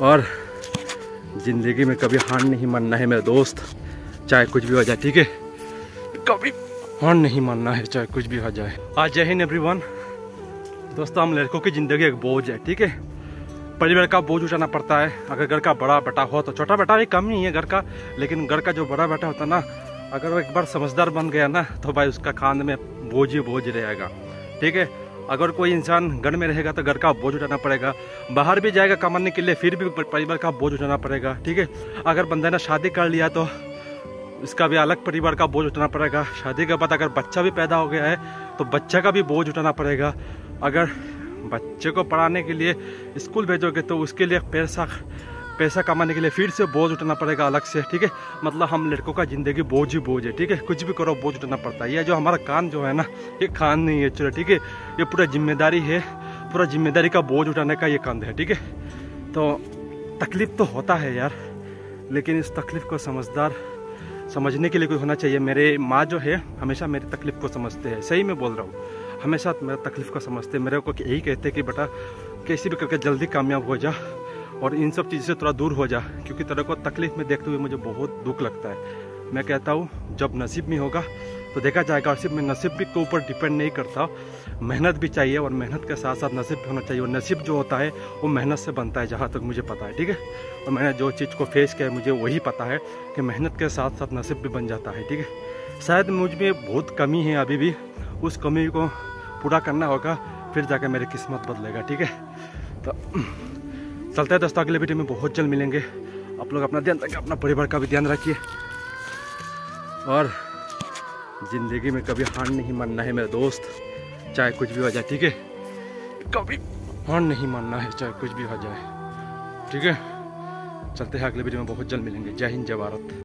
और ज़िंदगी में कभी हार नहीं मानना है मेरे दोस्त, चाहे कुछ भी हो जाए, ठीक है? कभी हार नहीं मानना है, चाहे कुछ भी हो जाए। आज जय हिंद एवरीवन दोस्तों, हम लड़कों की ज़िंदगी एक बोझ है, ठीक है? परिवार का बोझ उठाना पड़ता है। अगर घर का बड़ा बेटा हो तो छोटा बेटा भी कम नहीं है घर का, लेकिन घर का जो बड़ा बेटा होता ना, अगर वो एक बार समझदार बन गया ना तो भाई उसका खान में बोझ ही बोझ रहेगा, ठीक है? अगर कोई इंसान घर में रहेगा तो घर का बोझ उठाना पड़ेगा। बाहर भी जाएगा कमाने के लिए, फिर भी परिवार का बोझ उठाना पड़ेगा, ठीक है? अगर बंदा ने शादी कर लिया तो इसका भी अलग परिवार का बोझ उठाना पड़ेगा। शादी के बाद अगर बच्चा भी पैदा हो गया है तो बच्चा का भी बोझ उठाना पड़ेगा। अगर बच्चे को पढ़ाने के लिए स्कूल भेजोगे तो उसके लिए पैसा पैसा कमाने के लिए फिर से बोझ उठाना पड़ेगा अलग से, ठीक है? मतलब हम लड़कों का ज़िंदगी बोझ ही बोझ है, ठीक है? कुछ भी करो, बोझ उठाना पड़ता है। यह जो हमारा कान जो है ना, ये कान नहीं है, चलो, ठीक है? ये पूरा ज़िम्मेदारी है, पूरा ज़िम्मेदारी का बोझ उठाने का ये कंध है, ठीक है? तो तकलीफ़ तो होता है यार, लेकिन इस तकलीफ़ को समझदार समझने के लिए कोई होना चाहिए। मेरे माँ जो है, हमेशा मेरी तकलीफ़ को समझते हैं। सही में बोल रहा हूँ। हमेशा मेरा तकलीफ़ को समझते मेरे को यही कहते हैं कि, बेटा, कैसे भी करके जल्दी कामयाब हो जा। और इन सब चीज़ से थोड़ा दूर हो जा, क्योंकि तेरे को तकलीफ़ में देखते हुए मुझे बहुत दुख लगता है। मैं कहता हूँ, जब नसीब में होगा तो देखा जाएगा और सिर्फ़ मैं नसीब भी के ऊपर डिपेंड नहीं करता। मेहनत भी चाहिए और मेहनत के साथ साथ नसीब भी होना चाहिए। और नसीब जो होता है, वो मेहनत से बनता है, जहाँ तक मुझे पता है, ठीक है? और मैंने जो चीज़ को फेस किया है, मुझे वही पता है कि मेहनत के साथ साथ नसीब भी बन जाता है, ठीक है? शायद मुझमें बहुत कमी है अभी भी। उस कमी को पूरा करना होगा, फिर जाकर मेरी किस्मत बदलेगा, ठीक है? तो चलते हैं दोस्तों अगले वीडियो में बहुत जल्द मिलेंगे। आप लोग अपना ध्यान रखिए, अपना परिवार का भी ध्यान रखिए। और ज़िंदगी में कभी हार नहीं मानना है मेरे दोस्त, चाहे कुछ भी हो जाए, ठीक है? कभी हार नहीं मानना है, चाहे कुछ भी हो जाए, ठीक है? चलते हैं, अगले वीडियो में बहुत जल्द मिलेंगे। जय हिंद, जय भारत।